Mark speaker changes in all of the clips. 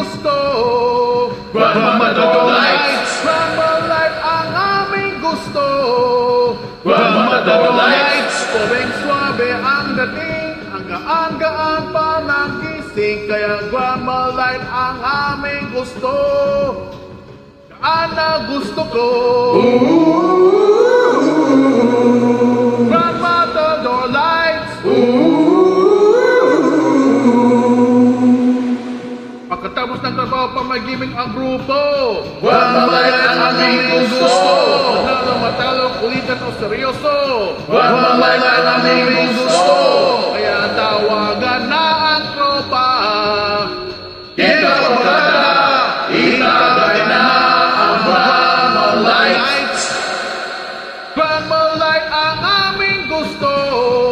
Speaker 1: gusto.
Speaker 2: Grandma Lights.
Speaker 1: Grandma Light ang aming gusto.
Speaker 2: Grandma Lights.
Speaker 1: Pobeng suabe ang dating, ang gaan-gaan pa ng gising, kaya Grandma Light ang aming gusto. Gaan na gusto ko. Grandmother Pagkatapos ng trabaho, pamagiming ang grupo.
Speaker 2: Ang aming gusto.
Speaker 1: Manalo, matalo, kulitan o seryoso.
Speaker 2: Ang aming gusto.
Speaker 1: Kaya tawagan na ang tropa.
Speaker 2: Kita barkada, itagay na ang Grandma Lights.
Speaker 1: Light ang aming gusto.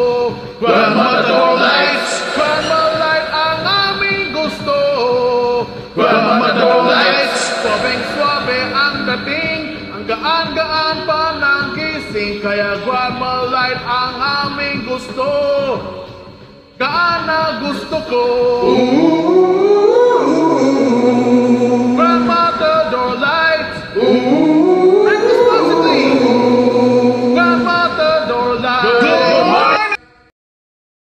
Speaker 1: Suabe ang dating, ang gaan-gaan pa ng gising, kaya Grandma Light ang aming gusto. Gaan na gusto ko.